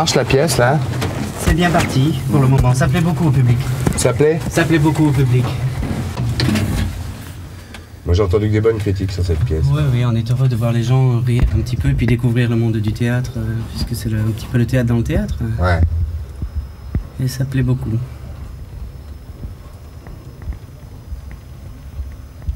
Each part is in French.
marche la pièce là C'est bien parti pour le moment. Ça plaît beaucoup au public. Ça plaît Ça plaît beaucoup au public. Moi j'ai entendu que des bonnes critiques sur cette pièce. Oui, oui, on est heureux de voir les gens rire un petit peu et puis découvrir le monde du théâtre, euh, puisque c'est un petit peu le théâtre dans le théâtre. Ouais. Et ça plaît beaucoup.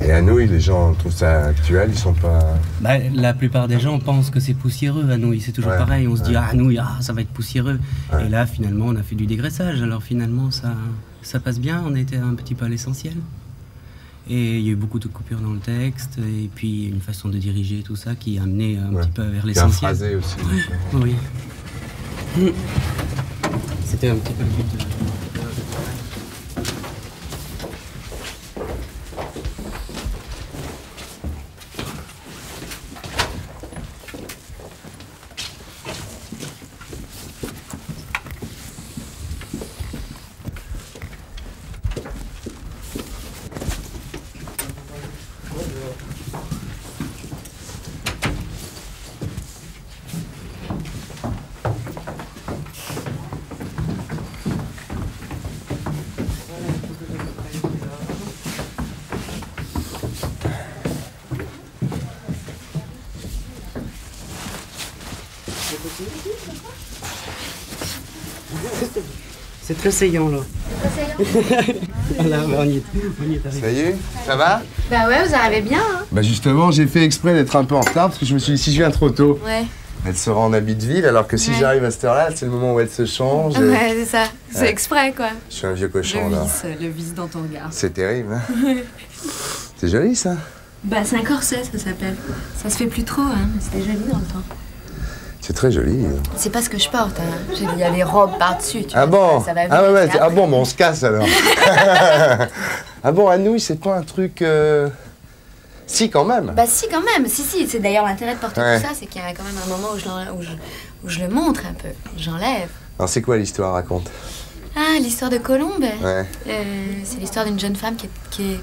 Et à nous, les gens trouvent ça actuel, ils sont pas. Bah, la plupart des gens pensent que c'est poussiéreux à Nouilles. C'est toujours Ouais, pareil. On se dit, ouais. ah, ah, ça va être poussiéreux. Ouais. Et là, finalement, on a fait du dégraissage. Alors finalement, ça, ça passe bien. On était un petit peu à l'essentiel. Et il y a eu beaucoup de coupures dans le texte. Et puis une façon de diriger tout ça qui a amené un petit peu vers l'essentiel. phrasé aussi. Oui. C'était un petit peu le but. Saillant là. Voilà, on y est, on y est arrivé. Ça y est Ça va? Bah ouais, vous arrivez bien, hein Bah justement, j'ai fait exprès d'être un peu en retard parce que je me suis dit si je viens trop tôt, Ouais, elle sera en habit de ville, alors que si Ouais. j'arrive à cette heure-là, c'est le moment où elle se change. et ouais, c'est ça. C'est Ouais. exprès, quoi. Je suis un vieux Le cochon là. vice, le vice dans ton regard. C'est terrible. hein c'est joli ça. Bah, c'est un corset, ça s'appelle. Ça se fait plus trop, hein. mais C'était joli dans le temps. C'est très joli. C'est pas ce que je porte, hein. Il y a les robes par-dessus, Ah bon ça, ça va Ah ouais, ah bon, mais on se casse alors. ah bon, à nouilles, c'est pas un truc. euh, Si, quand même. Bah si, quand même. Si, si. C'est d'ailleurs l'intérêt de porter Ouais. tout ça, c'est qu'il y a quand même un moment où je, l'en- où je, où je le montre un peu. J'enlève. Alors, c'est quoi l'histoire Raconte. Ah, l'histoire de Colombe. Ouais. Euh, c'est l'histoire d'une jeune femme qui est, qui est,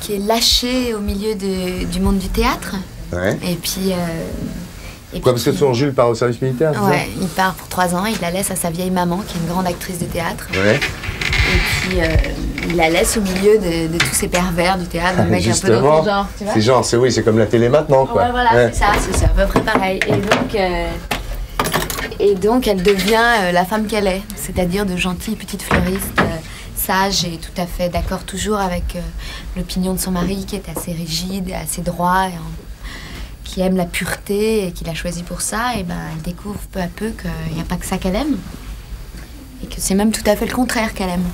qui est lâchée au milieu de- du monde du théâtre. Ouais. Et puis... euh, et Quoi, puis parce que son Jules part au service militaire, Ouais, il part pour trois ans, il la laisse à sa vieille maman, qui est une grande actrice de théâtre. Ouais. Et puis, euh, il la laisse au milieu de, de tous ces pervers du théâtre, de mecs un peu dans genre, tu vois. C'est genre, c'est oui, c'est comme la télé maintenant, quoi. Ouais, voilà, Ouais. c'est ça, c'est à peu près pareil. Et donc, euh, et donc elle devient euh, la femme qu'elle est, c'est-à-dire de gentille petite fleuriste, sage et tout à fait d'accord toujours avec l'opinion de son mari qui est assez rigide, et assez droit, et en- qui aime la pureté et qui l'a choisi pour ça. Et ben, elle découvre peu à peu qu'il n'y a pas que ça qu'elle aime, et que c'est même tout à fait le contraire qu'elle aime.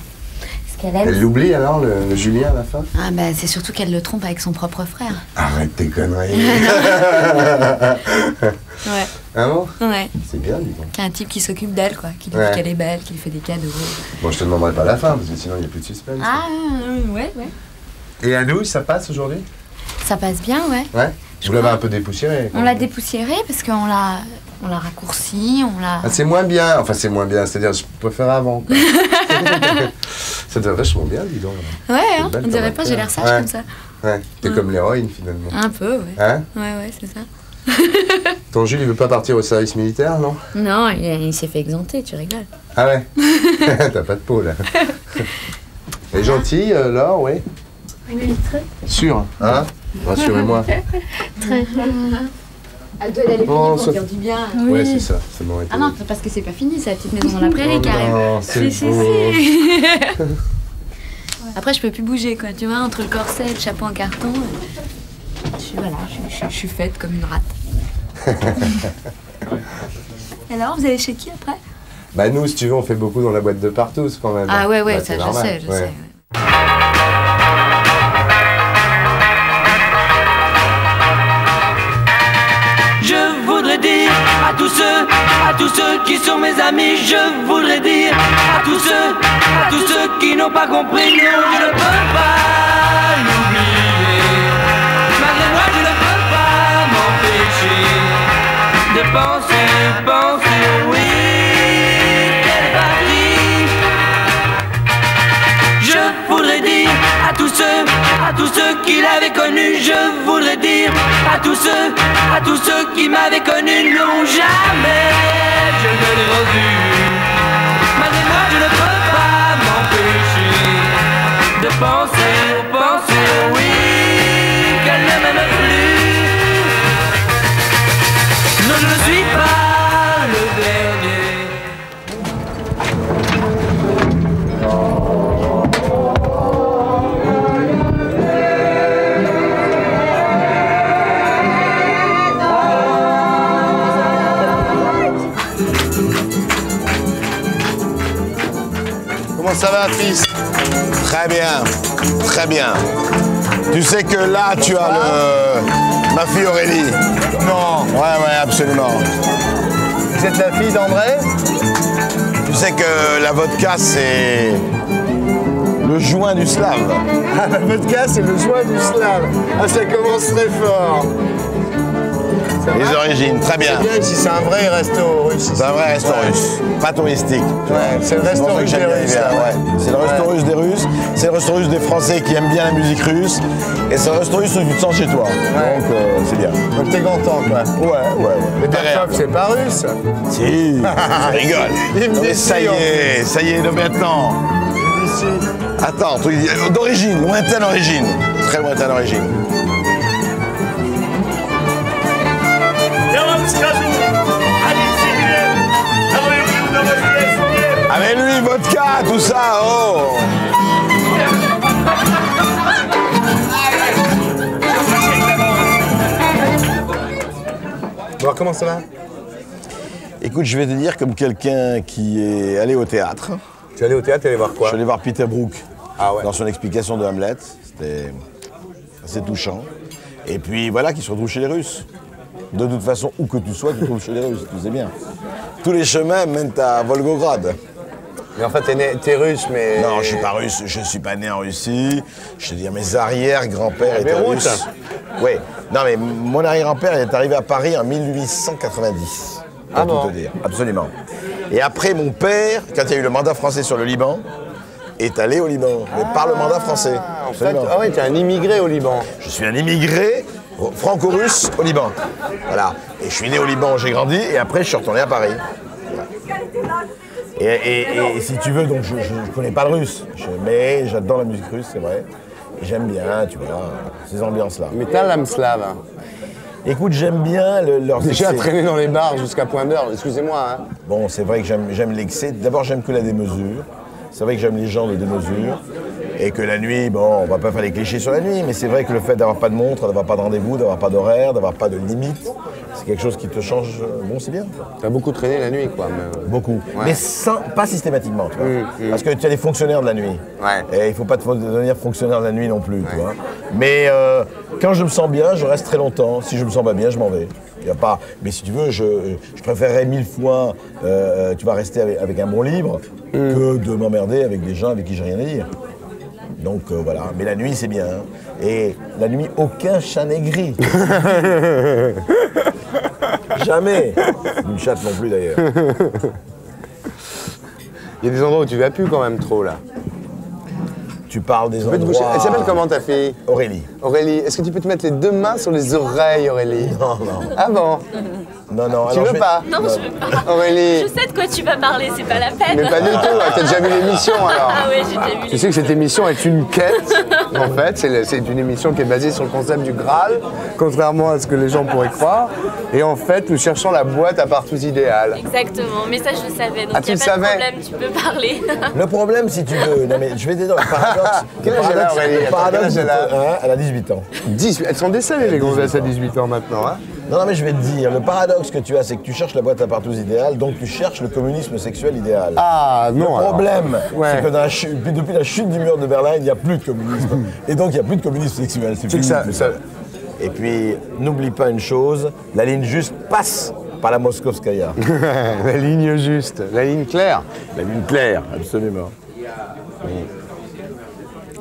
Ce qu'elle aime, Elle l'oublie alors, le, le Julien, à la fin? Ah, ben, c'est surtout qu'elle le trompe avec son propre frère. Arrête tes conneries. Ouais, ah bon? Ouais. C'est bien, dis donc. Qui est un type qui s'occupe d'elle, quoi. Qui lui Ouais. dit qu'elle est belle, qui lui fait des cadeaux. Bon, je te demanderai pas la fin, parce que sinon, il n'y a plus de suspense. Ah, euh, ouais, ouais. Et à nous, ça passe aujourd'hui? Ça passe bien, ouais. Ouais. Je Vous l'avez un peu dépoussiéré. On l'a dépoussiéré parce qu'on l'a, on l'a raccourci, on l'a. Ah, c'est moins bien. Enfin, c'est moins bien. C'est-à-dire, je préfère avant. ça devrait vachement bien, dis donc. ouais, hein, on dirait pas, j'ai l'air sage Ouais. comme ça. Ouais. T'es Ouais. comme l'héroïne, finalement. Un peu, ouais. Hein Ouais, ouais, c'est ça. Ton Jules, il veut pas partir au service militaire, non? Non, il, il s'est fait exempter, tu rigoles. Ah ouais T'as pas de peau, là. Elle est gentille, euh, Laure, oui Oui, très. Sûr, hein? Rassurez-moi. Très. Elle doit aller Oh, pour ça- dire du bien. Ouais, c'est ça. Ça m'aurait été. Ah non, parce que c'est pas fini, c'est la petite maison dans la prairie Oh c'est Si, si, beau. si. Après, je peux plus bouger, quoi. Tu vois, entre le corset et le chapeau en carton, je suis, voilà, je, je- je suis faite comme une rate. Et alors, vous allez chez qui après? Bah nous, si tu veux, on fait beaucoup dans la boîte de partout, quand même. Ah ouais, ouais, Bah, ça, c'est je normal, sais, je ouais. sais. ouais. Sur mes amis, je voudrais dire à tous ceux, à tous ceux qui n'ont pas compris, non, je ne peux pas l'oublier. Malgré moi, je ne peux pas m'empêcher de penser, penser, oui, qu'elle. Je voudrais dire à tous ceux, à tous ceux qui l'avaient connu, je voudrais dire à tous ceux, à tous ceux qui m'avaient connu, non jamais fils Très bien, très bien. Tu sais que là, tu as le... ma fille Aurélie. Non. Ouais, ouais, absolument. Vous êtes la fille d'André? Tu sais que la vodka, c'est le joint du slave. Ah, la vodka, c'est le joint du slave. Ah, ça commence très fort. Les origines, très bien. C'est bien ici, c'est un vrai resto russe. C'est un vrai resto Ouais. russe, pas touristique. Ouais, c'est le resto russe des Russes. ouais. C'est le resto russe des Russes, c'est le resto russe des Français qui aiment bien la musique russe, et c'est le resto russe où tu te sens chez toi. Donc euh, c'est bien. Donc t'es content, quoi. Ouais, ouais, ouais. Mais ta Derrière. femme, c'est pas russe. Si, je rigole. Il me dit ça y est, ça y est, de maintenant. Attends, truc d'origine, lointaine origine. Très lointaine origine. Vodka, tout ça, oh alors, comment ça va? Écoute, je vais te dire comme quelqu'un qui est allé au théâtre. Tu es allé au théâtre, tu es allé voir Je quoi suis allé voir Peter Brook Ah ouais. dans son explication de Hamlet. C'était assez touchant. Et puis voilà, qui se retrouve chez les Russes. De toute façon, où que tu sois, tu te trouves chez les Russes, tu sais bien. Tous les chemins mènent à Volgograd. Mais en fait, t'es, né- t'es russe, mais. Non, je suis pas russe, je suis pas né en Russie. Je te dis, mes arrière-grands-pères étaient Beyrouth. russes. Oui. Non, mais mon arrière-grand-père est arrivé à Paris en 1890. Pour Ah tout bon te dire. Absolument. Et après, mon père, quand il y a eu le mandat français sur le Liban, est allé au Liban, mais par le mandat français. Ah, en fait, Absolument. ah ouais, t'es un immigré au Liban. Je suis un immigré franco-russe au Liban. Voilà. Et je suis né au Liban, j'ai grandi, et après, je suis retourné à Paris. Et, et- et si tu veux, donc je ne connais pas le russe, je- mais j'adore la musique russe, c'est vrai. Et j'aime bien, tu vois, ces ambiances-là. Mais t'as l'âme slave. hein. Écoute, j'aime bien le- leurs Déjà traîné dans les bars jusqu'à point d'heure, excusez-moi. Hein. Bon, c'est vrai que j'aime j'aime l'excès. D'abord, j'aime que la démesure. C'est vrai que j'aime les gens de démesure. Et que la nuit, bon, on va pas faire les clichés sur la nuit, mais c'est vrai que le fait d'avoir pas de montre, d'avoir pas de rendez-vous, d'avoir pas d'horaire, d'avoir pas de limite, c'est quelque chose qui te change. euh, Bon, c'est bien. T'as beaucoup traîné la nuit, quoi. mais- Beaucoup. Mais sans, pas systématiquement, tu vois. Parce que tu as des fonctionnaires de la nuit. Ouais. Et il faut pas te devenir fonctionnaire de la nuit non plus, tu vois. Mais euh, quand je me sens bien, je reste très longtemps. Si je me sens pas bien, je m'en vais. Y a pas... Mais si tu veux, je, je préférerais mille fois, euh, tu vas rester avec, avec un bon libre, que de m'emmerder avec des gens avec qui j'ai rien à dire. Donc euh, voilà, mais la nuit c'est bien. hein. Et la nuit, aucun chat n'est gris. Jamais. Une chatte non plus d'ailleurs. Il y a des endroits où tu vas plus quand même trop, là. Tu parles des endroits... Elle s'appelle comment ta fille? Aurélie. Aurélie, est-ce que tu peux te mettre les deux mains sur les oreilles, Aurélie Non, non. Ah bon Non, non. Tu alors veux je vais- pas Non, je veux pas. Aurélie Je sais de quoi tu vas parler, c'est pas la peine. Mais pas du tout, hein. t'as déjà vu l'émission alors Ah ouais, j'ai déjà vu. Tu sais que cette émission est une quête, en fait. C'est le- C'est une émission qui est basée sur le concept du Graal, contrairement à ce que les gens pourraient croire. Et en fait, nous cherchons la boîte à partous idéale. Exactement, mais ça je le savais, donc Ah, y tu a le pas savais de problème, tu peux parler. Le problème, si tu veux, non mais je vais te dire le paradoxe. Quel le âge elle a, paradoxe- Aurélie? le Attends, paradoxe quel âge elle a? hein, Elle a 18 ans. 18, elles sont décédées, les gonzesses à 18 ans maintenant. Hein Non, non, mais je vais te dire, le paradoxe que tu as, c'est que tu cherches la boîte à partous idéale, donc tu cherches le communisme sexuel idéal. ah Le non alors. problème, Ouais. c'est que dans la chute- depuis, la chute du mur de Berlin, il n'y a plus de communisme. Et donc, il n'y a plus de communisme sexuel. C'est que ça- ça- Et puis, n'oublie pas une chose, la ligne juste passe par la Moskovskaya. la ligne juste, la ligne claire. La ligne claire, absolument.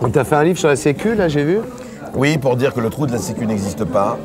On t'a fait un livre sur la sécu, là, j'ai vu? Oui, pour dire que le trou de la Sécu n'existe pas.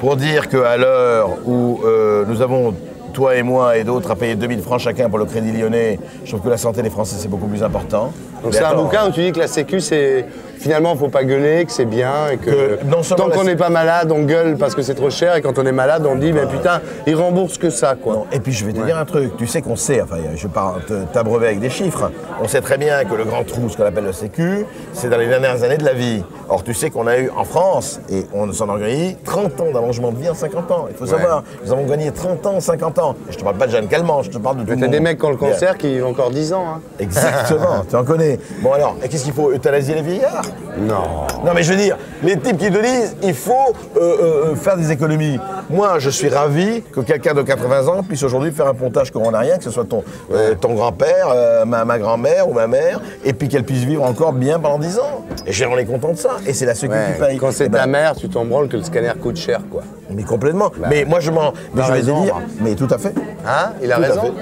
Pour dire qu'à l'heure où euh, nous avons, toi et moi et d'autres, à payer 2000 francs chacun pour le crédit lyonnais, je trouve que la santé des Français, c'est beaucoup plus important. Donc c'est un bouquin où tu dis que la sécu, c'est finalement, faut pas gueuler, que c'est bien et que, Que non tant qu'on n'est pas malade, on gueule parce que c'est trop cher et quand on est malade, on dit mais putain, ils remboursent que ça quoi. Non, Et puis je vais te dire un truc, tu sais qu'on sait, enfin je vais pas te- t'abreuver avec des chiffres, on sait très bien que le grand trou, ce qu'on appelle le sécu, c'est dans les dernières années de la vie. Or tu sais qu'on a eu en France, et on s'en enorgueillit, 30 ans d'allongement de vie en 50 ans. Il faut savoir, nous avons gagné 30 ans en 50 ans. Et je te parle pas de Jeanne Calment, je te parle de tout Mais le t'as monde. des mecs qui ont le cancer qui vivent encore 10 ans. Hein. Exactement, tu en connais. Bon alors, et qu'est-ce qu'il faut Euthanasier les vieillards? Non. Non mais je veux dire, les types qui te disent il faut euh, euh, euh, faire des économies. Moi je suis ravi que quelqu'un de 80 ans puisse aujourd'hui faire un pontage coronarien, que ce soit ton, euh, ton grand-père, ma, ma grand-mère ou ma mère, et puis qu'elle puisse vivre encore bien pendant 10 ans. Et on est content de ça. Et c'est la sécu Ouais, qui paye. Quand c'est Eh ben, ta mère, tu t'en branles que le scanner coûte cher quoi. Mais complètement. mais moi je m'en. Mais je vais raison, dire. moi. Mais tout à fait. Hein Il a Tout raison.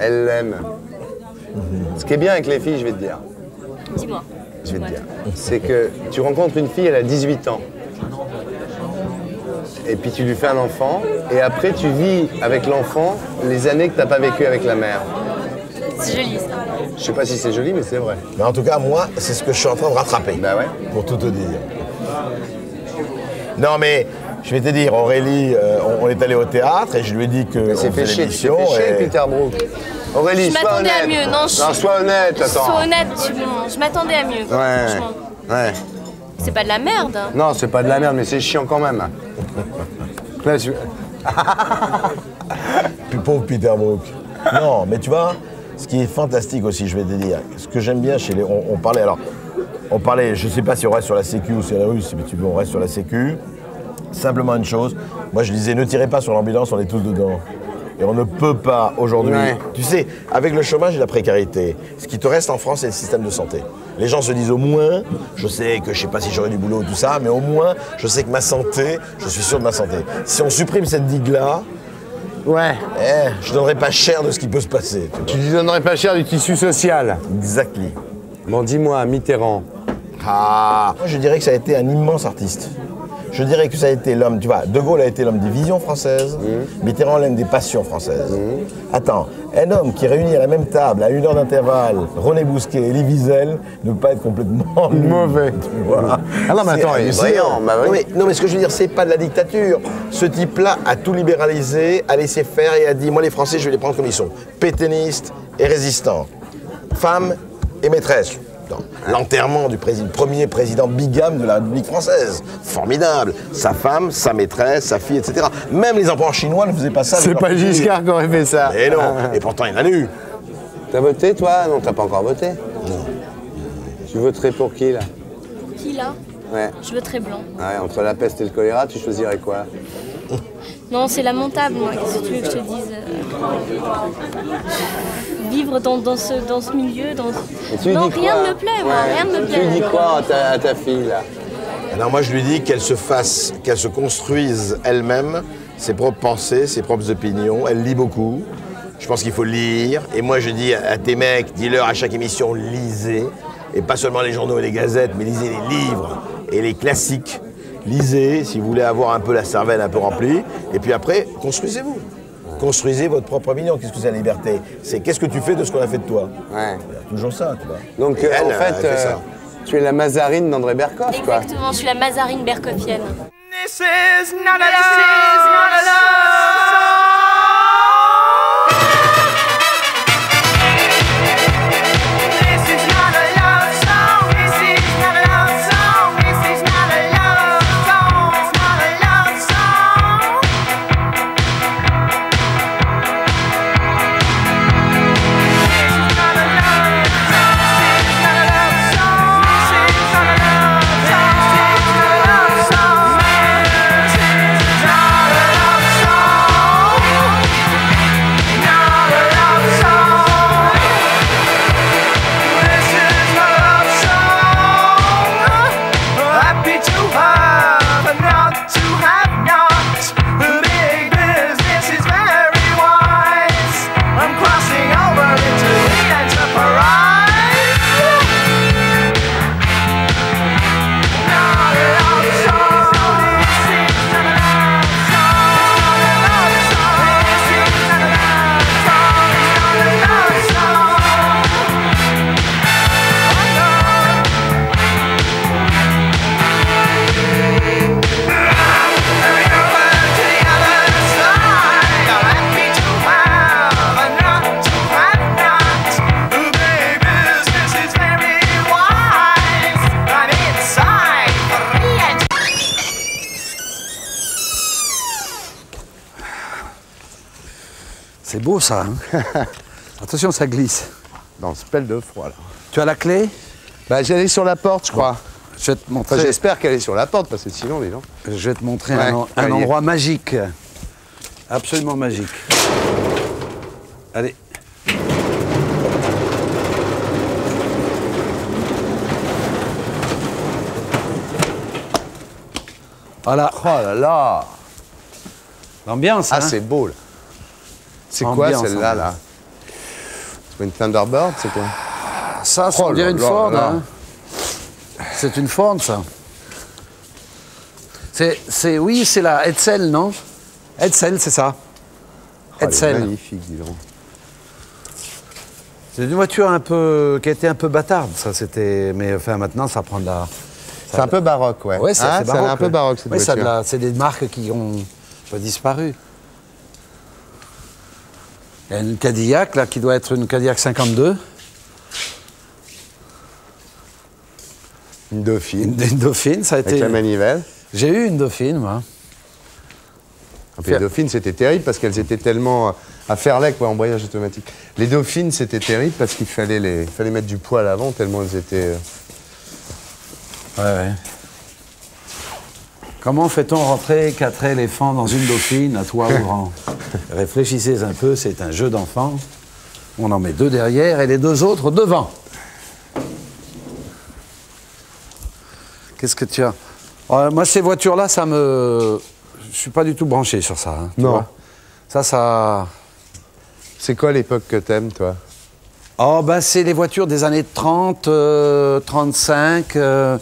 Elle l'aime. Ce qui est bien avec les filles, je vais te dire. Dis-moi. Je vais te dire. C'est que tu rencontres une fille, elle a 18 ans. Et puis tu lui fais un enfant. Et après, tu vis avec l'enfant les années que tu n'as pas vécues avec la mère. C'est joli ça. Je sais pas si c'est joli, mais c'est vrai. Mais en tout cas, moi, c'est ce que je suis en train de rattraper. Bah ouais. Pour tout te dire. Non, mais je vais te dire, Aurélie, euh, on, on est allé au théâtre et je lui ai dit que. C'est on fait chier, fait chier, et- Peter Brook. Aurélie, Je sois m'attendais à honnête. mieux, non, je- Non, sois honnête, attends. Sois honnête, tu- je m'attendais à mieux. Ouais, franchement. ouais. C'est pas de la merde. hein. Non, c'est pas de la merde, mais c'est chiant quand même. Là, tu... Puis pauvre Peter Brook. Non, mais tu vois, ce qui est fantastique aussi, je vais te dire, ce que j'aime bien chez les. On, on parlait alors. On parlait, je sais pas si on reste sur la Sécu ou sur la rue, si tu veux, on reste sur la Sécu. Simplement une chose, moi je disais, ne tirez pas sur l'ambulance, on est tous dedans. Et on ne peut pas aujourd'hui. Ouais. Tu sais, avec le chômage et la précarité, ce qui te reste en France, c'est le système de santé. Les gens se disent au moins, je sais que je sais pas si j'aurai du boulot ou tout ça, mais au moins, je sais que ma santé, je suis sûr de ma santé. Si on supprime cette digue-là, Ouais. eh, je donnerais pas cher de ce qui peut se passer. tu lui donnerais pas cher du tissu social. Exactly. Bon, dis-moi, Mitterrand. Ah Moi, je dirais que ça a été un immense artiste. Je dirais que ça a été l'homme, tu vois, De Gaulle a été l'homme des visions françaises, Mitterrand l'homme des passions françaises. Attends, un homme qui réunit à la même table, à une heure d'intervalle, René Bousquet et Elie Wiesel, ne peut pas être complètement Mauvais. tu vois. Ah non, mais attends, il bah oui. non, mais, non, mais ce que je veux dire, c'est pas de la dictature. Ce type-là a tout libéralisé, a laissé faire et a dit, moi les Français, je vais les prendre comme ils sont. Pétainistes et résistants. Femmes et maîtresses. L'enterrement du président- premier président bigame de la République française. Formidable. Sa femme, sa maîtresse, sa fille, etc. Même les empereurs chinois ne faisaient pas ça. C'est pas. Giscard qui aurait fait ça. Et non. Et pourtant, il en a eu. T'as voté, toi? Non, t'as pas encore voté? Non. Tu voterais pour qui, là? Qui là? Ouais. Je veux très blanc. Ouais, entre la peste et le choléra, tu choisirais quoi? Non, c'est lamentable, moi. Qu'est-ce que tu veux que je te dise euh, Vivre dans, dans, ce, dans ce milieu, dans... Tu Non, rien ne me plaît, moi. Ouais. Rien ne me Tu lui dis plaît. quoi à ta, à ta fille, là Alors moi je lui dis qu'elle se fasse, qu'elle se construise elle-même ses propres pensées, ses propres opinions. Elle lit beaucoup. Je pense qu'il faut lire. Et moi je dis à tes mecs, dis-leur à chaque émission, lisez. Et pas seulement les journaux et les gazettes, mais lisez les livres et les classiques. Lisez si vous voulez avoir un peu la cervelle un peu remplie. Et puis après, construisez-vous. Construisez votre propre opinion. Qu'est-ce que c'est la liberté? C'est qu'est-ce que tu fais de ce qu'on a fait de toi? Ouais. Toujours ça, tu vois. Donc, euh, elle, en fait, fait euh, ça. tu es la Mazarine d'André Berkoff, quoi. Exactement, je suis la Mazarine berkoffienne. This is not a love. Ça. hein. Attention, ça glisse. Dans ce pelle de froid, là. Tu as la clé? Bah, j'allais sur la porte, je crois. Je vais te Enfin, montrer, j'espère qu'elle est sur la porte, parce que sinon, les gens. je vais te montrer Ouais, un, en- un allez. endroit magique. Absolument magique. Allez. Voilà, Oh là là l'ambiance. Ah, hein. c'est beau, là. C'est quoi, celle-là, là? C'est une Thunderbird, c'est quoi? Ça, ça Oh on dirait une Ford. hein. C'est une Ford, ça. C'est, oui, c'est la Edsel, non? Edsel, c'est ça. Oh, Edsel. magnifique, dis donc. c'est une voiture un peu, qui a été un peu bâtarde, ça. C'était, mais enfin, maintenant, ça prend de la. C'est un peu baroque, ouais. Ouais, c'est, Ah, un peu baroque, cette voiture. c'est des marques qui ont pas disparu. Il y a une Cadillac, là, qui doit être une Cadillac 52. Une dauphine. Une, une Dauphine, ça a Avec été. la manivelle. J'ai eu une Dauphine, moi. Puis les dauphines, c'était terrible parce qu'elles étaient tellement euh, à faire quoi, embrayage automatique. Les dauphines, c'était terrible parce qu'il fallait, les, fallait mettre du poids à l'avant tellement elles étaient. euh, Ouais, ouais. Comment fait-on rentrer quatre éléphants dans une dauphine à toit ouvrant Réfléchissez un peu, c'est un jeu d'enfant. On en met deux derrière et les deux autres devant. Qu'est-ce que tu as Euh, Moi, ces voitures-là, ça me. Je suis pas du tout branché sur ça. hein, tu Non. vois. Ça, ça. C'est quoi l'époque que t'aimes, toi? Oh, ben, c'est les voitures des années 30, euh, 35, euh,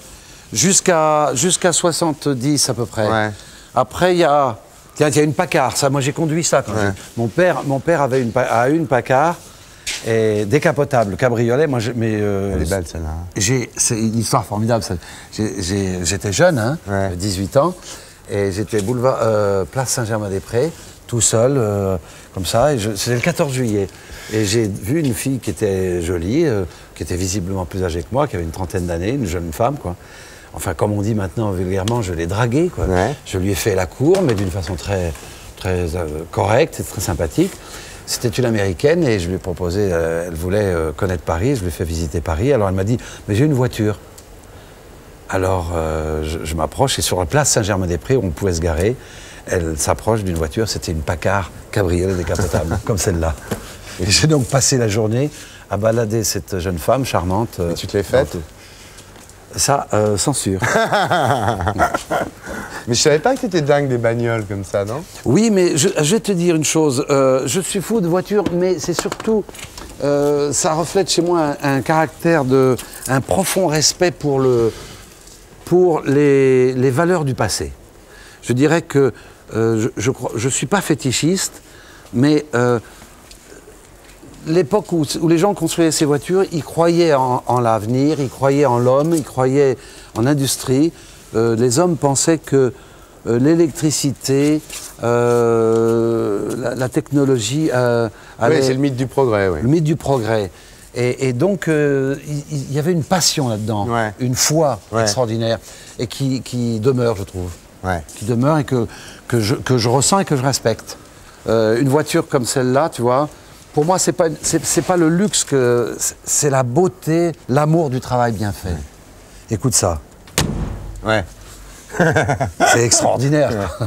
jusqu'à jusqu'à 70 à peu près. Ouais. Après, il y a, tiens, il y a une Packard. Ça, moi, j'ai conduit ça quand Ouais. Mon père, mon père avait une, a une Packard et décapotable, cabriolet. Moi, je- mais euh, Elle est belle, celle-là. hein. c'est une histoire formidable. j'étais jeune, hein, Ouais. j'avais 18 ans, et j'étais boulevard euh, Place Saint-Germain-des-Prés, tout seul, euh, comme ça. C'était le 14 juillet. Et j'ai vu une fille qui était jolie, euh, qui était visiblement plus âgée que moi, qui avait une trentaine d'années, une jeune femme, quoi. Enfin, comme on dit maintenant vulgairement, je l'ai draguée, quoi. Ouais. Je lui ai fait la cour, mais d'une façon très, très euh, correcte et très sympathique. C'était une américaine et je lui ai proposé, euh, elle voulait euh, connaître Paris, je lui ai fait visiter Paris. Alors elle m'a dit, mais j'ai une voiture. Alors euh, je, je m'approche et sur la place Saint-Germain-des-Prés où on pouvait se garer, elle s'approche d'une voiture, c'était une Packard cabriolet décapotable, comme celle-là. Et j'ai donc passé la journée à balader cette jeune femme charmante. tu te l'es faite. Ça, euh, censure. Mais je savais pas que t'étais dingue des bagnoles comme ça, non? Oui, mais je, je vais te dire une chose. euh, je suis fou de voitures, mais c'est surtout. euh, ça reflète chez moi un, un caractère de. un profond respect pour, le, pour les, les valeurs du passé. Je dirais que je ne suis pas fétichiste, mais l'époque où, où les gens construisaient ces voitures, ils croyaient en, en l'avenir, ils croyaient en l'homme, ils croyaient en l'industrie. Euh, les hommes pensaient que euh, l'électricité, euh, la, la technologie euh, Oui, allait- c'est le mythe du progrès, oui. le mythe du progrès. Et, et donc, il y, avait une passion là-dedans, Ouais. une foi Ouais. extraordinaire, et qui, qui demeure, je trouve. Ouais. Qui demeure et que, que, je, que je ressens et que je respecte. Une voiture comme celle-là, tu vois, pour moi, c'est pas, c'est, pas le luxe, que c'est- la beauté, l'amour du travail bien fait. Écoute ça, Ouais. c'est extraordinaire.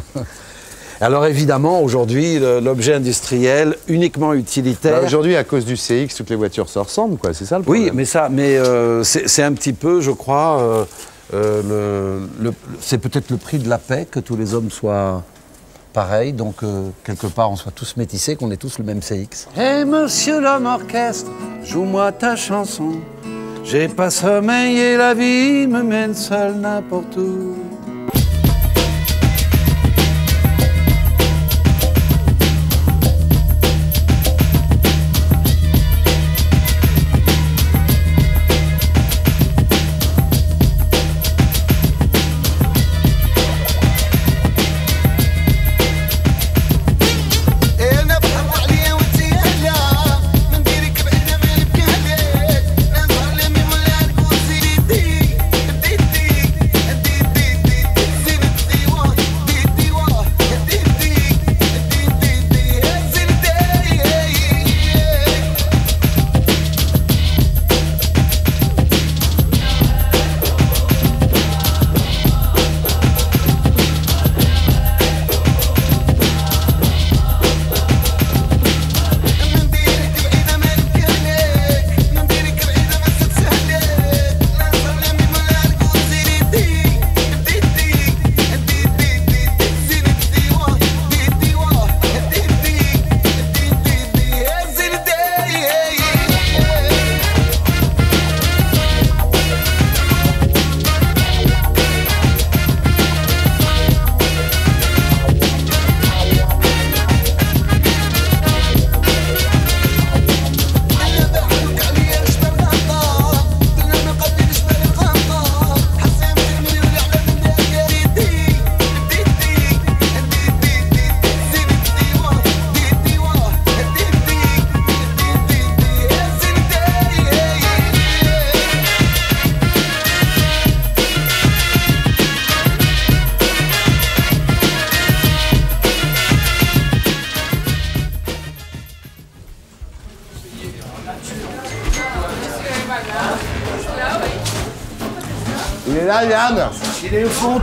Alors évidemment, aujourd'hui, l'objet industriel uniquement utilitaire. Bah, Aujourd'hui, à cause du CX, toutes les voitures se ressemblent, quoi. C'est ça le Oui, problème. mais ça, mais euh, c'est c'est un petit peu, je crois, euh, euh, le- le- c'est peut-être le prix de la paix que tous les hommes soient pareils, donc euh, quelque part on soit tous métissés, qu'on ait tous le même CX. Hé monsieur l'homme orchestre, joue-moi ta chanson. J'ai pas sommeil et la vie me mène seul n'importe où.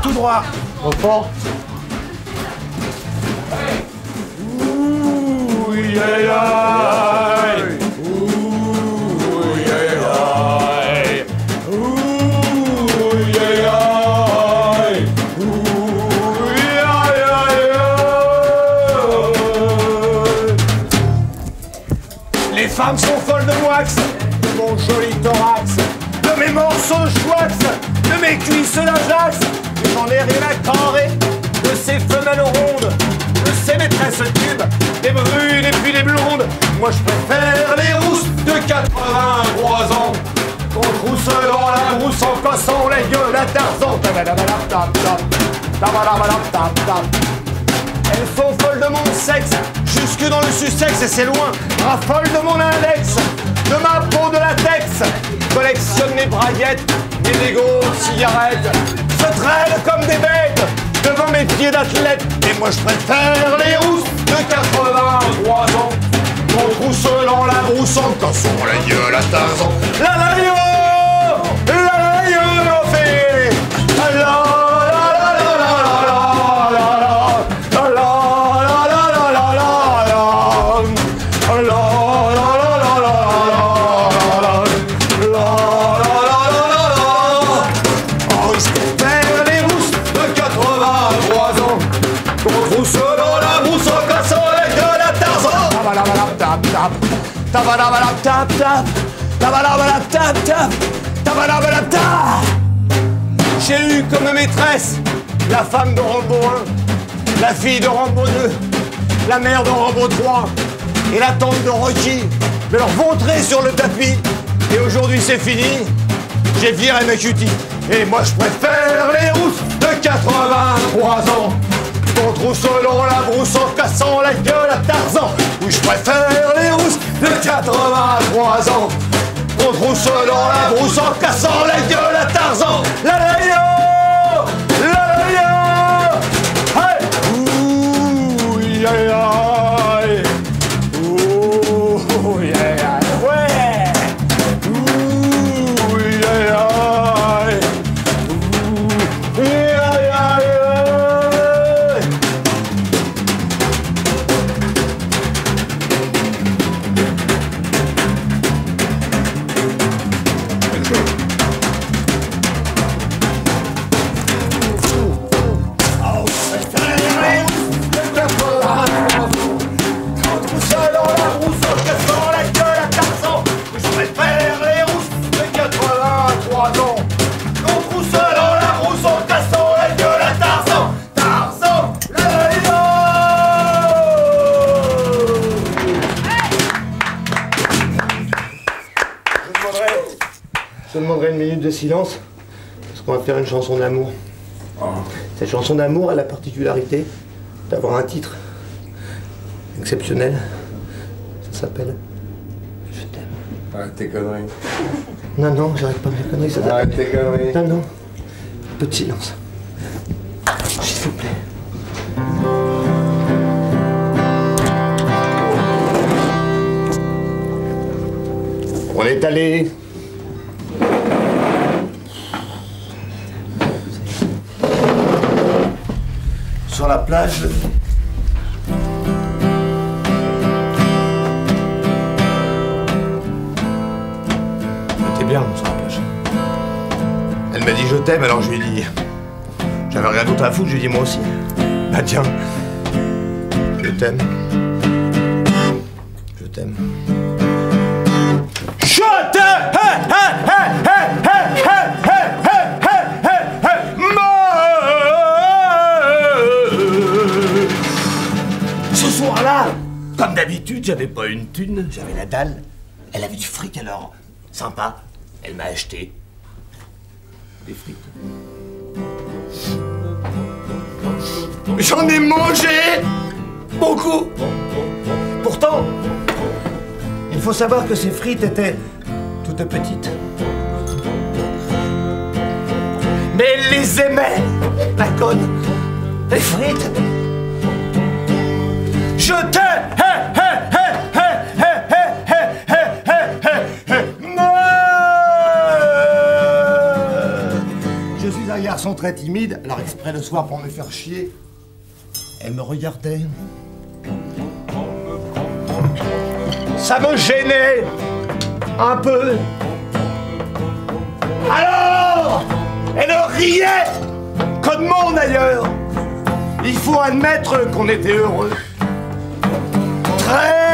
tout droit. Au fond. Ouh, yeah, yeah. Ouh, Ouh, Ouh, Les femmes sont folles de wax, mon joli thorax, de mes morceaux chouettes. Rondes, de ces maîtresses tubes, des brunes et puis des blondes. Moi je préfère les rousses de 83 ans. Qu'on trousse dans la brousse en cassant la gueule à Tarzan. Elles sont folles de mon sexe, jusque dans le Sussex et c'est loin. Raffolent de mon index, de ma peau de latex. Collectionne mes braguettes, mes négos de cigarettes. Se traînent comme des bêtes devant mes pieds d'athlète. Et moi je préfère les rousses de 83 ans. Qu'on trousse dans la brousse en cassant la gueule à Tarzan. La la tabadabadabdab, tabadabadabdab, tabadabadabdab. J'ai eu comme maîtresse la femme de Rambo 1, la fille de Rambo 2, la mère de Rambo 3 et la tante de Rocky. Mais leur ventrer sur le tapis. Et aujourd'hui c'est fini, j'ai viré mes cuties. Et moi je préfère les rousses de 83 ans. Qu'on trousse dans la brousse en cassant la gueule à Tarzan. Je préfère les rousses de 83 ans. Qu'on trousse dans la brousse en cassant la gueule à Tarzan. Silence parce qu'on va faire une chanson d'amour. Cette chanson d'amour a la particularité d'avoir un titre exceptionnel. Ça s'appelle Je t'aime. Arrête tes conneries. Non, non, j'arrête pas mes conneries. Ça Arrête tes conneries. Non, non. Un peu de silence. S'il vous plaît. On est allé sur la plage. C'était bien sur la plage. Elle m'a dit je t'aime, alors je lui ai dit. J'avais rien d'autre à foutre, je lui ai dit moi aussi. Bah tiens, je t'aime. J'avais pas une thune, j'avais la dalle. Elle avait du fric alors, sympa. Elle m'a acheté des frites. J'en ai mangé beaucoup. Pourtant, il faut savoir que ces frites étaient toutes petites. Mais elle les aimait, la conne. Les frites. Je t'aime. Très timide, alors exprès le soir pour me faire chier, elle me regardait. Ça me gênait un peu. Alors, elle riait comme monde ailleurs. Il faut admettre qu'on était heureux. Très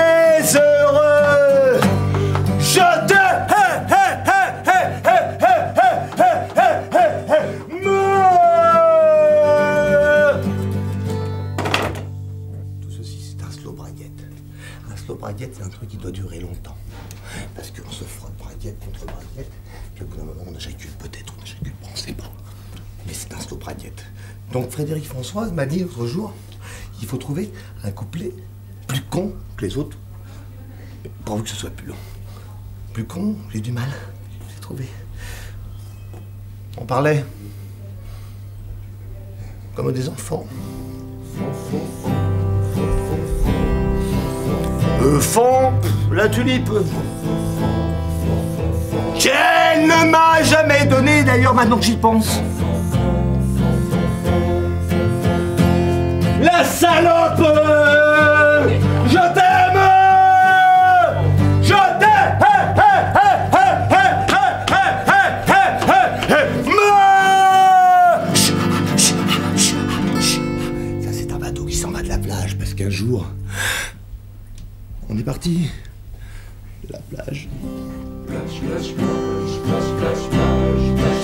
doit durer longtemps. Parce qu'on se frotte braguette contre braguette, puis au bout d'un moment, on éjacule peut-être, on éjacule pas, on sait pas. Mais c'est un slow braguette. Donc Frédéric Françoise m'a dit l'autre jour, il faut trouver un couplet plus con que les autres, pourvu que ce soit plus long. Plus con, j'ai du mal. J'ai trouvé. On parlait comme des enfants. Euh, fond, la tulipe. Qu'elle ne m'a jamais donné, d'ailleurs, maintenant que j'y pense. La salope Je t'aime Je t'aime. Ça, c'est un bateau qui s'en va de la plage parce qu'un jour, on est parti la plage.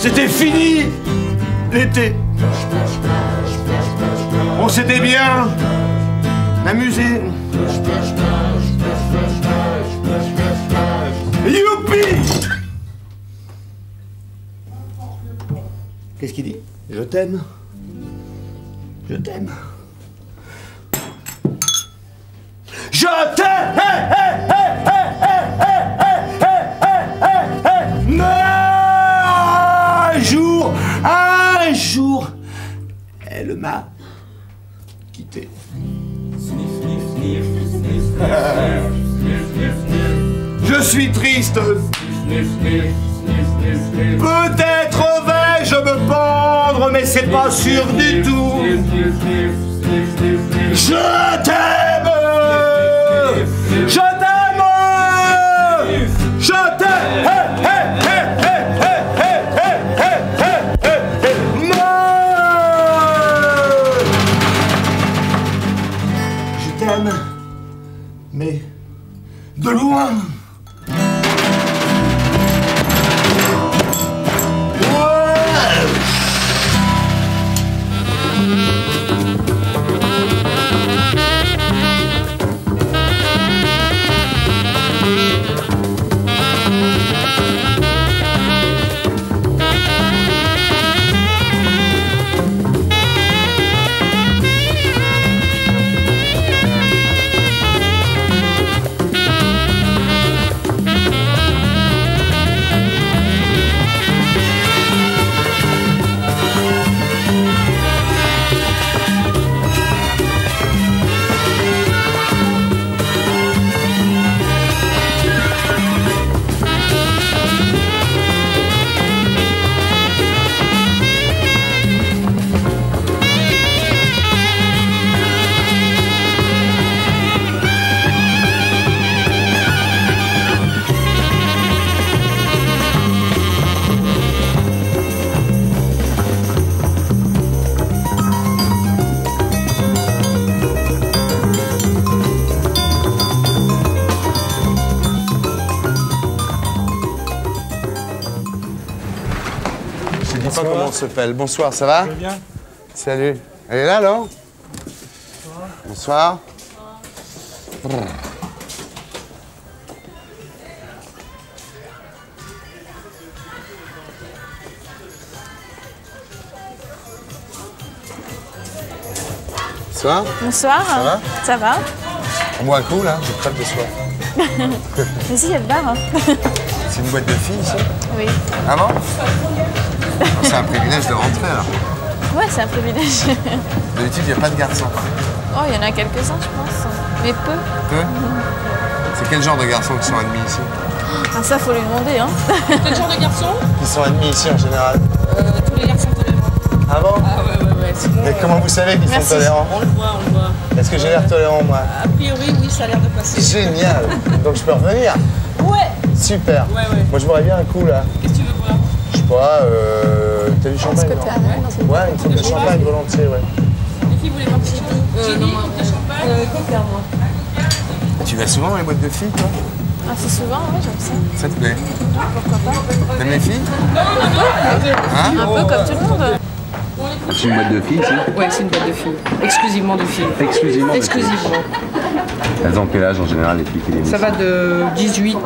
C'était fini l'été. On s'était bien amusé. Youpi Qu'est-ce qu'il dit Je t'aime. Je t'aime. Je t'aime Un jour, un jour, elle m'a quitté. Je suis triste. Peut-être vais-je me pendre, mais c'est pas sûr du tout. Je t'aime. Je t'aime. Je t'aime. Je t'aime, mais de loin. Bonsoir, ça va bien Salut. Elle est là, alors Bonsoir. Brrr. Bonsoir. Bonsoir. Ça va Ça va On boit un coup, là Je crève de soif. Mais si, il y a le bar. hein. C'est une boîte de filles, ici Oui. Ah bon Oh, C'est un privilège de rentrer, alors. Ouais, c'est un privilège. D'habitude, il n'y a pas de garçons. Oh, il y en a quelques-uns, je pense. Mais peu. Peu C'est quel genre de garçons qui sont admis ici Ah, ça, faut lui demander, hein. Quel genre de garçon Qui sont admis ici, en général Tous les garçons les Ah bon Ah ouais, ouais, ouais. Sinon, Mais euh, comment vous savez qu'ils sont tolérants On le voit, on le voit. Est-ce que j'ai l'air tolérant, moi A priori, oui, ça a l'air de passer. Génial Donc je peux revenir Ouais. Super Ouais, ouais. Moi je boirais bien un coup là. Euh... t'as du champagne non Ouais, une sorte de champagne volontiers, ouais. Les filles voulaient voir petit euh, non, de champagne. Euh, moi Tu vas souvent dans les boîtes de filles, toi? Assez souvent, ouais, j'aime ça. Ça te plaît? Pourquoi pas? T'aimes les filles? Hein? Un peu comme tout le monde. C'est une boîte de filles, ici Ouais, c'est une boîte de filles. Exclusivement de filles. Exclusivement de Exclusivement. Elles ont quel âge en général, les filles qui les Ça va de 18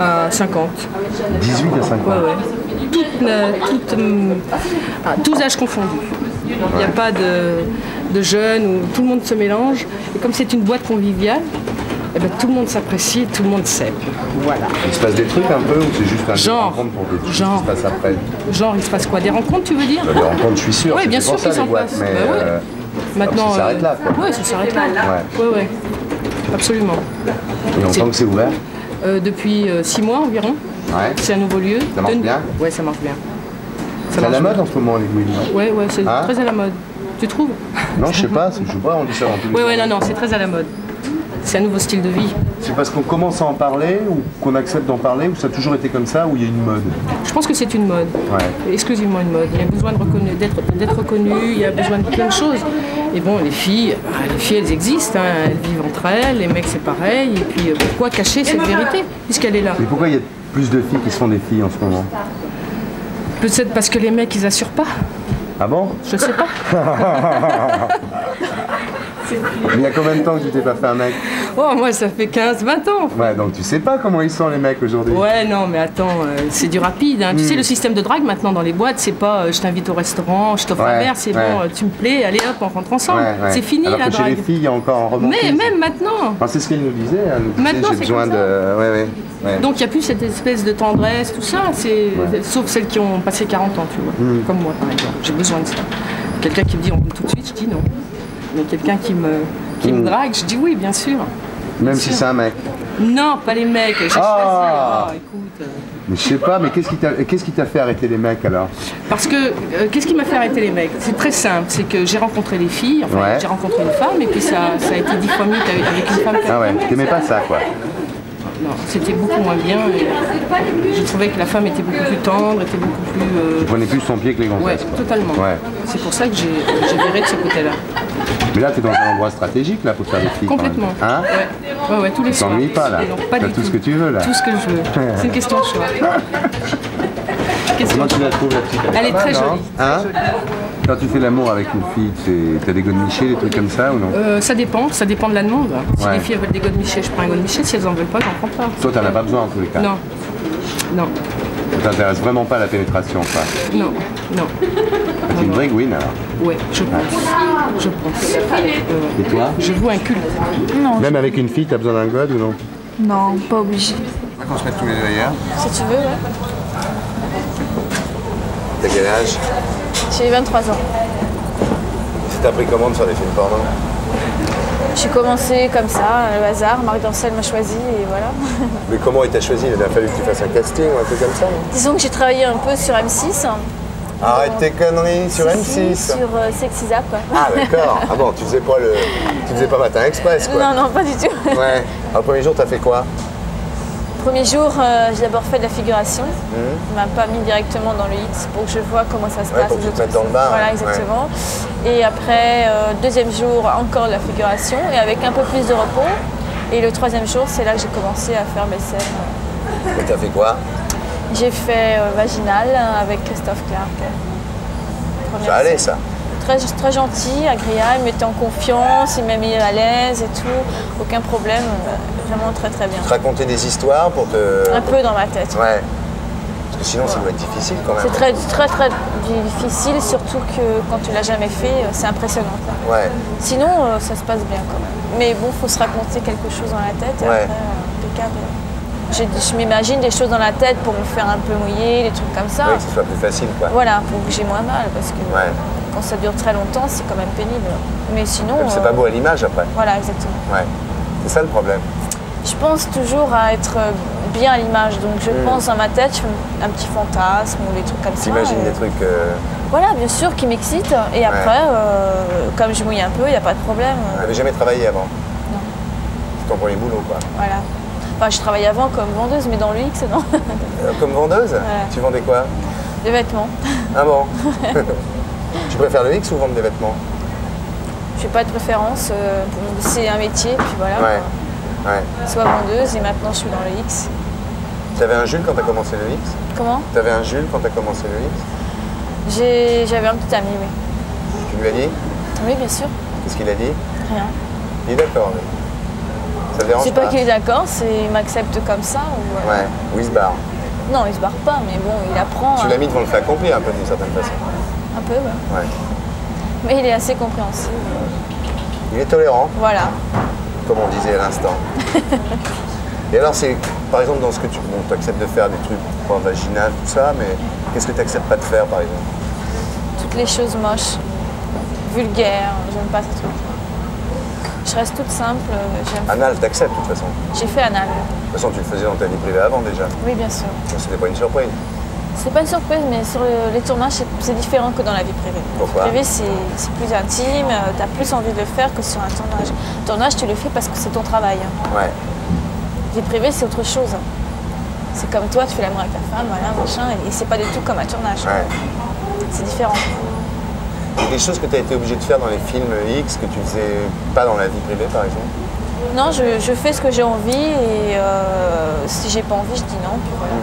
à 50. 18 à 50 Ouais, ouais. Toutes, euh, toutes, ah, tous âges confondus. Il n'y a pas de, de jeunes où tout le monde se mélange. Et comme c'est une boîte conviviale, eh ben, tout le monde s'apprécie et tout le monde s'aime. Voilà. Il se passe des trucs un peu ou c'est juste un Genre. rencontre pour des trucs Genre. qui se passent après Genre, il se passe quoi? Des rencontres, tu veux dire? Des rencontres, je suis sûr. Oui, bien sûr qu'ils s'en passent. Mais Bah ouais. euh, Maintenant, ça s'arrête là. Ouais, ça s'arrête là. Ouais. Ouais, ouais. Absolument. y a longtemps que c'est ouvert? Euh, depuis 6 mois environ. Ouais. C'est un nouveau lieu. Ça marche De- bien Ouais, ça marche bien. C'est à la mode bien. en ce moment, les Gouines non Ouais, ouais, c'est Hein très à la mode. Tu trouves Non, je sais pas, c'est- je sais pas, on dit ça dans tous les Ouais, ouais, non, non, c'est très à la mode. C'est un nouveau style de vie. C'est parce qu'on commence à en parler ou qu'on accepte d'en parler ou ça a toujours été comme ça ou il y a une mode Je pense que c'est une mode. Ouais. Exclusivement une mode. Il y a besoin d'être, reconnu, il y a besoin de plein de choses. Et bon, les filles, ah, les filles, elles existent, hein, elles vivent entre elles, les mecs, c'est pareil. Et puis, euh, pourquoi cacher cette vérité, puisqu'elle est là? Mais pourquoi il y a plus de filles qui se font des filles en ce moment Peut-être parce que les mecs, ils assurent pas. Ah bon? Je sais pas. Il y a combien de temps que tu t'es pas fait un mec Oh, moi, ça fait 15-20 ans. Ouais, donc tu sais pas comment ils sont les mecs aujourd'hui. Ouais, non, mais attends, euh, c'est du rapide. hein. Tu Hmm. sais, le système de drague maintenant dans les boîtes, c'est pas euh, je t'invite au restaurant, je t'offre un Ouais, verre, c'est ouais. bon, euh, tu me plais, allez hop, on rentre ensemble. Ouais. C'est fini Alors la que chez drague. les filles, il y a encore un romantisme. Mais même maintenant. Enfin, c'est ce qu'elle nous disait. Elle nous disait, Maintenant, j'ai c'est besoin comme de. ça. Donc il n'y a plus cette espèce de tendresse, tout ça, c'est sauf celles qui ont passé 40 ans, tu vois, Hmm. comme moi par exemple. J'ai besoin de ça. Quelqu'un qui me dit on veut tout de suite, je dis non. Mais quelqu'un qui me qui Hmm. me drague, je dis oui, bien sûr. Même si c'est un mec. Non, pas les mecs. J'ai Ah. choisi. Oh, écoute. euh, Mais je sais pas, mais qu'est-ce qui t'a fait arrêter les mecs alors? Parce que, euh, qu'est-ce qui m'a fait arrêter les mecs? C'est très simple, c'est que j'ai rencontré les filles, enfin Ouais. j'ai rencontré une femme, et puis ça, ça a été dix fois mieux avec une femme Ah ouais, t'aimais pas ça quoi. Non, c'était beaucoup moins bien. et Je trouvais que la femme était beaucoup plus tendre, était beaucoup plus... euh, Tu prenais plus son pied que les Ouais, gonzesses. quoi. totalement. Ouais. C'est pour ça que j'ai viré de ce côté-là. Mais là, t'es dans un endroit stratégique là pour faire des filles. Complètement. Hein ouais. ouais, ouais, tous les Tu soirs. t'ennuies pas là T'as du tout tout. ce que tu veux là. Tout ce que je veux. C'est une question de choix. Question Comment tu la trouves la petite Elle est très non jolie. Hein Quand tu fais l'amour avec une fille, tu- t'as des godemichés, des trucs comme ça ou non Euh, ça dépend, ça dépend de la demande. Si Ouais. les filles veulent des godemichés, je prends un godemiché. Si elles en veulent pas, j'en prends pas. Toi, t'en as pas besoin en tous les cas. Non. Non, Ça t'intéresse vraiment pas la pénétration quoi. non, non. T'es une vraie Gwyn alors. Ouais, je pense. Je pense. Euh, Et toi je voue un culte. Même avec une fille, t'as besoin d'un god ou non Non, pas obligé. Qu'on se mette tous les deux ailleurs. Si tu veux, ouais. T'as quel âge J'ai 23 ans. T'as pris comment de faire des films porno J'ai commencé comme ça, au hasard. Marc Dorcel m'a choisi et voilà. Mais comment il t'a choisi? Il a fallu que tu fasses un casting ou un truc comme ça Disons que j'ai travaillé un peu sur M6. Arrête tes conneries sur Si, M6 Sur euh, Sexy Zap, quoi. Ah d'accord Ah bon, tu faisais pas le. Tu faisais pas Matin Express quoi Non, non, pas du tout. Ouais. Alors, le premier jour, t'as fait quoi? Premier jour, euh, j'ai d'abord fait de la figuration. Mhm. On m'a pas mis directement dans le hit pour que je vois comment ça se Ouais, passe. pour que te dans le bain, Voilà, ouais. exactement. Et après, euh, deuxième jour, encore de la figuration et avec un peu plus de repos. Et le troisième jour, c'est là que j'ai commencé à faire mes scènes. Et t'as fait quoi? J'ai fait euh, Vaginal euh, avec Christophe Clark. Ça allait ça? Très, très gentil, agréable, il mettait en confiance, il m'a mis à l'aise et tout. Aucun problème, vraiment très très bien. Te raconter des histoires pour te. Un peu dans ma tête. Ouais. Parce que sinon, ça doit être difficile quand même. C'est très, très très difficile, surtout que quand tu l'as jamais fait, euh, c'est impressionnant. quoi. Ouais. Sinon, euh, ça se passe bien quand même. Mais bon, faut se raconter quelque chose dans la tête et Ouais. après, euh, impeccable. J'ai- Je m'imagine des choses dans la tête pour me faire un peu mouiller, des trucs comme ça. Ouais, que ce soit plus facile quoi. Voilà, pour que j'ai moins mal, parce que Ouais. quand ça dure très longtemps, c'est quand même pénible. Mais sinon. C'est euh, pas beau à l'image après. Voilà, exactement. Ouais. C'est ça le problème. Je pense toujours à être bien l'image. Donc je Mm. pense dans ma tête, je fais un petit fantasme ou des trucs comme ça. T'imagines et- des trucs. euh, Voilà, bien sûr, qui m'excitent. Et après, euh, comme je mouille un peu, il n'y a pas de problème. T'avais jamais travaillé avant Non. C'est ton premier boulot, quoi. Voilà. Enfin, je travaillais avant comme vendeuse, mais dans le X, non. Euh, Comme vendeuse. Tu vendais quoi? Des vêtements. Ah bon Tu préfères le X ou vendre des vêtements? Je n'ai pas de préférence. c'est un métier, puis voilà. Ouais. Ouais. Soit vendeuse, et maintenant je suis dans le X. T'avais un Jules quand t'as commencé le X? Comment? T'avais un Jules quand t'as commencé le X? J'avais un petit ami, oui. Tu lui as dit? Oui, bien sûr. Qu'est-ce qu'il a dit? Rien. Il est d'accord, lui. Ça dérange C'est pas qu'il est d'accord, c'est il m'accepte comme ça. Ou, euh, Ouais, ou il se barre. Non, il se barre pas, mais bon, il apprend. Tu hein. l'as mis devant le fait accompli un peu d'une certaine façon. Un peu, ouais. Ouais. Mais il est assez compréhensif. Il est tolérant, Voilà. Comme on disait à l'instant. Et alors, c'est, par exemple, dans ce que tu bon, acceptes de faire des trucs pas vaginales, tout ça, mais qu'est-ce que tu n'acceptes pas de faire, par exemple? Toutes les choses moches, vulgaires, j'aime pas ces trucs. Je reste toute simple. euh, Anal, t'acceptes, de toute façon? J'ai fait anal. De toute façon, tu le faisais dans ta vie privée avant, déjà. Oui, bien sûr. C'était pas une surprise. C'est pas une surprise, mais sur le- les tournages, c'est- différent que dans la vie privée. Pourquoi La vie privée, c'est plus intime, tu as plus envie de le faire que sur un tournage. Tournage, tu le fais parce que c'est ton travail. Ouais. Vie privée, c'est autre chose. C'est comme toi, tu fais l'amour avec ta femme, voilà, machin, et c'est pas du tout comme un tournage. Ouais. C'est différent. Il y a des choses que tu as été obligé de faire dans les films X que tu faisais pas dans la vie privée, par exemple? Non, je, je fais ce que j'ai envie et euh, si j'ai pas envie, je dis non. Puis voilà.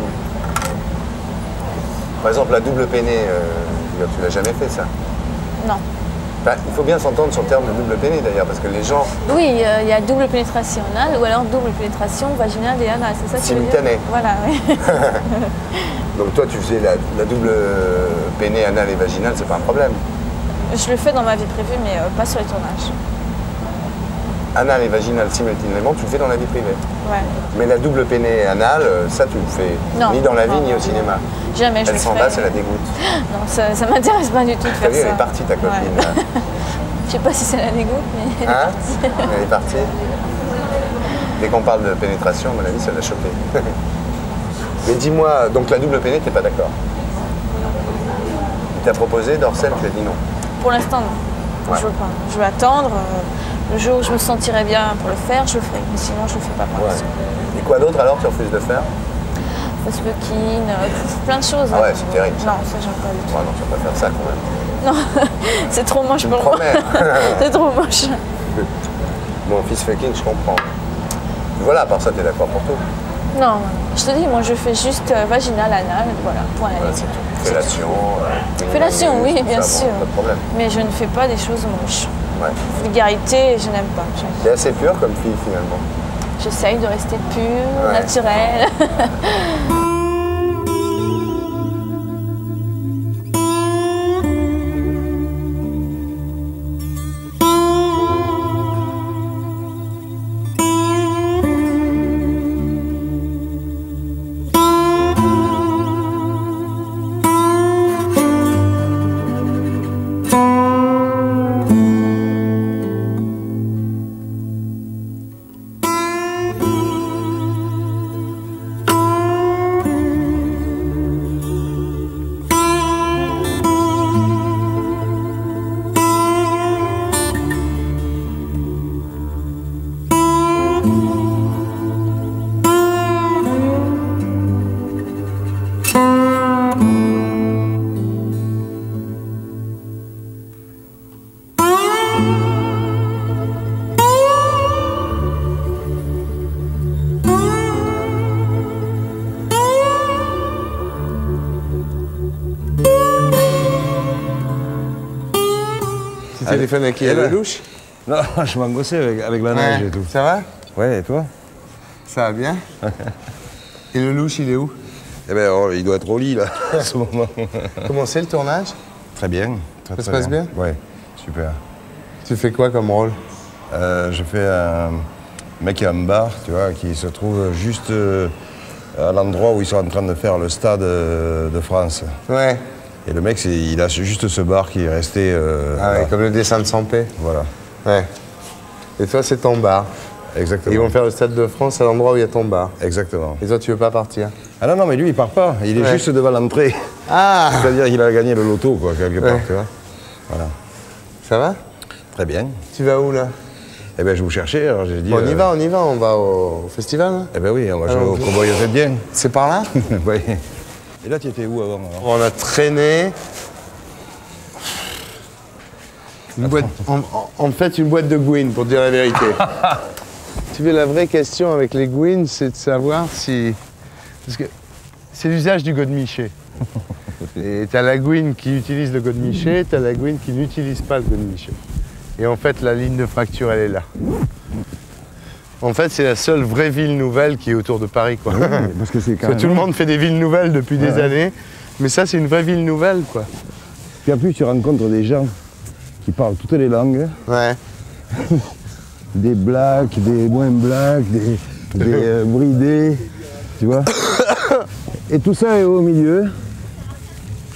Par exemple, la double peinée, euh, tu l'as jamais fait, ça Non. Il faut bien s'entendre sur le terme de double peinée, d'ailleurs, parce que les gens... Oui, euh, il y a double pénétration anale ou alors double pénétration vaginale et anale, c'est ça que tu veux dire Simultané. Voilà, oui. Donc toi, tu faisais la, la double euh, peinée anale et vaginale, c'est pas un problème. je le fais dans ma vie privée, mais euh, pas sur les tournages. Anal et vaginale simultanément, tu le fais dans la vie privée. Ouais. Mais la double peinée anale, ça, tu le fais Non. ni dans la vie, Non, ni au cinéma. Jamais je Elle le s'en va, ça la dégoûte. Non, ça, ça m'intéresse pas du tout de faire ça. elle est partie, ta copine. Ouais. Je sais pas si ça la dégoûte, mais elle est Hein partie. Elle est partie. Dès qu'on parle de pénétration, à mon avis, ça l'a choqué. Mais dis-moi, donc la double péné, t'es pas d'accord Il t'a proposé, Dorcel, tu as dit non. Pour l'instant, non. Ouais. Je veux pas. Je veux attendre. euh, Le jour où je me sentirai bien pour le faire, je le ferai. Mais sinon, je le fais pas pour Ouais. l'instant. Et quoi d'autre alors tu refuses de faire? Facebooking, euh, plein de choses. Ah hein. ouais, c'est terrible, ça. Non, ça, j'aime pas du tout. Ouais, non, tu vas pas faire ça quand même. C'est trop moche pour moi. C'est trop moche. Bon, fils fucking, je comprends. Voilà, à part ça, t'es d'accord pour tout. Non, non, non. je te dis, moi, je fais juste euh, vaginal, anal, voilà, point Voilà, c'est tout. Fellation. euh, Fellation, oui, bien bon, sûr. Pas de problème. Mais je ne fais pas des choses moches. Ouais. Vulgarité, je n'aime pas. T'es assez pure comme fille finalement. J'essaye de rester pure, Ouais. naturelle. Tu téléphones à qui À ben, Lelouch Non, je m'angoissais avec, avec la neige et tout. Ça va? Ouais, et toi? Ça va bien? Et Lelouch, il est où? Eh ben, oh, il doit être au lit, là, en ce moment. Comment c'est le tournage? Très bien. Très, Ça se passe bien Ouais, super. Tu fais quoi comme rôle? Euh, je fais un mec qui a un bar, tu vois, qui se trouve juste euh, à l'endroit où ils sont en train de faire le stade euh, de France. Ouais. Et le mec, il a juste ce bar qui est resté. euh, Ah ouais, comme le dessin de Sampé. Voilà. Ouais. Et toi, c'est ton bar. Ils vont faire le Stade de France à l'endroit où il y a ton bar. Exactement. Et toi, tu veux pas partir Ah non, non, mais lui, il part pas. Il est Ouais. juste devant l'entrée. Ah C'est-à-dire qu'il a gagné le loto, quoi, quelque part, Ouais. tu vois. Voilà. Ça va? Très bien. Tu vas où là? Eh bien, je vous cherchais, alors j'ai dit... Bon, On y euh, va, on y va, on va au, au festival. hein? Eh bien oui, on va jouer Alors, au cowboy bien. C'est par là? Oui. Et là, tu étais où avant alors On a traîné. Une boîte- en, en- en fait, une boîte de Gwyn, pour dire la vérité. tu veux, la vraie question avec les Gwyn, c'est de savoir si. Parce que c'est l'usage du godemiché. Et t'as la Gwyn qui utilise le godemiché, t'as la Gwyn qui n'utilise pas le godemiché. Et en fait, la ligne de fracture, elle est là. En fait, c'est la seule vraie ville nouvelle qui est autour de Paris, quoi. Parce que c'est Parce que tout le monde fait des villes nouvelles depuis des années, mais ça, c'est une vraie ville nouvelle, quoi. Puis en plus, tu rencontres des gens qui parlent toutes les langues. Ouais. Des blacks, des moins blacks, des, des euh, bridés, tu vois. Et tout ça est au milieu.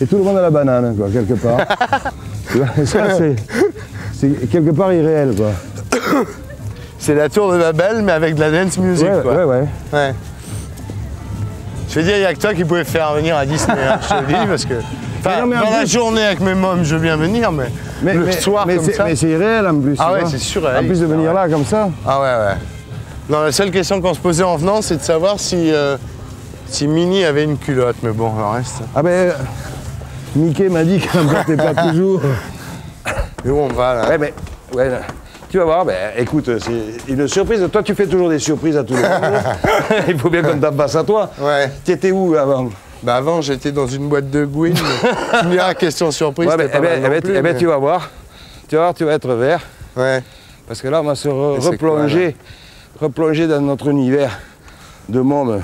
Et tout le monde a la banane, quoi, quelque part. tu vois, et ça, c'est, c'est quelque part irréel, quoi. C'est la tour de Babel, mais avec de la dance music, Ouais, quoi. ouais, ouais. Ouais. Je veux dire, il n'y a que toi qui pouvais faire venir à Disney, hein, je te le dis, parce que. Enfin, Mais non, mais dans la plus- journée avec mes mômes, je veux bien venir, mais, Mais, le mais- soir mais comme c'est, ça. mais c'est irréel en plus. Ah ouais, c'est surréaliste, En plus de venir là comme ça. Ah ouais, ouais. Non, la seule question qu'on se posait en venant, c'est de savoir si, euh, si Minnie avait une culotte, mais bon, le reste. Ah ben, euh, Mickey m'a dit qu'elle n'en portait pas toujours. Et où on va là? Ouais, mais, ouais, là. Tu vas voir, ben, écoute, c'est une surprise. Toi, tu fais toujours des surprises à tout le monde. Il faut bien qu'on t'en passe à toi. Ouais. Tu étais où avant Bah avant, j'étais dans une boîte de Gwyn. tu me diras, question surprise, Ouais, c'était ben, pas eh ben, mal eh non ben, plus, eh ben, tu vas voir. Tu vas voir, tu vas être vert. Ouais. Parce que là, on va se re- quoi, replonger, replonger dans notre univers de môme.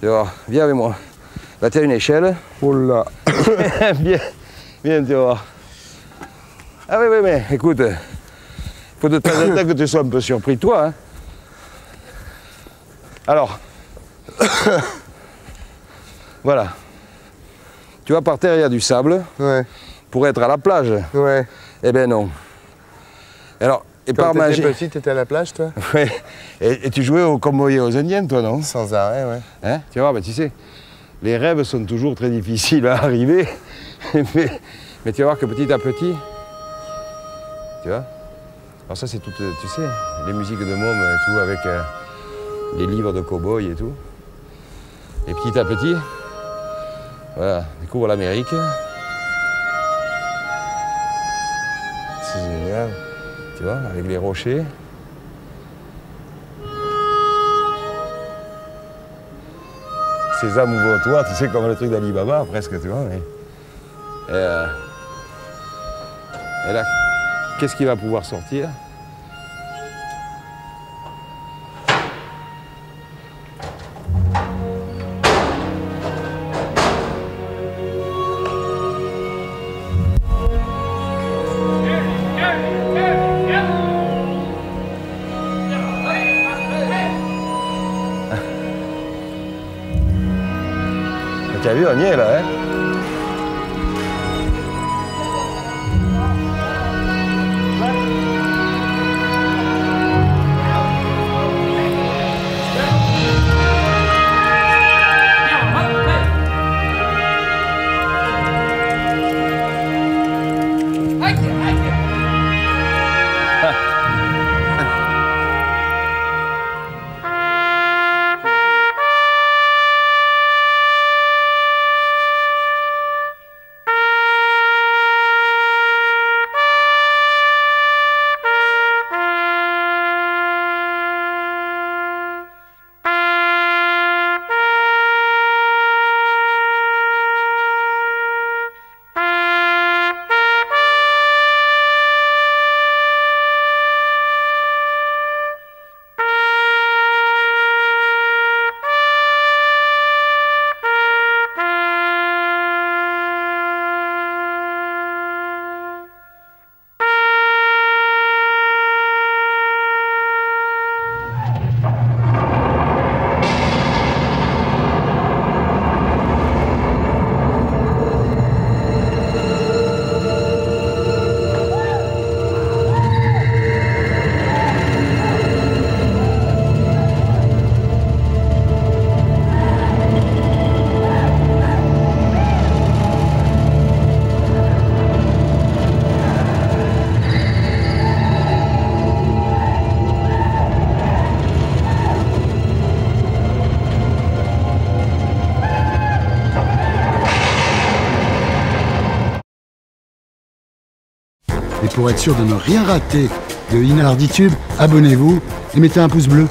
Tu vas voir, viens avec moi. Là, tu as une échelle. Oh là. viens, viens, tu vas voir. Ah oui, oui, mais écoute, faut de temps en temps que tu sois un peu surpris, toi. hein. Alors, voilà. Tu vois, par terre, il y a du sable Ouais. pour être à la plage. Ouais. Eh ben non. Alors, et Quand par magie. petit, t'étais à la plage, toi? Ouais. Et, et tu jouais aux cowboys et aux indiennes, toi, non? Sans arrêt, ouais. Hein? Tu vois, bah, tu sais, les rêves sont toujours très difficiles à arriver. mais, mais tu vas voir que petit à petit, tu vois Alors ça, c'est tout, euh, tu sais, les musiques de môme et tout, avec euh, les livres de cowboys et tout. Et petit à petit, voilà, découvre l'Amérique. C'est génial. tu vois, avec les rochers. Sésame ouvre-toi, tu sais, comme le truc d'Alibaba, presque, tu vois. Et, euh, et là, qu'est-ce qui va pouvoir sortir? Pour être sûr de ne rien rater de Inarditube, abonnez-vous et mettez un pouce bleu.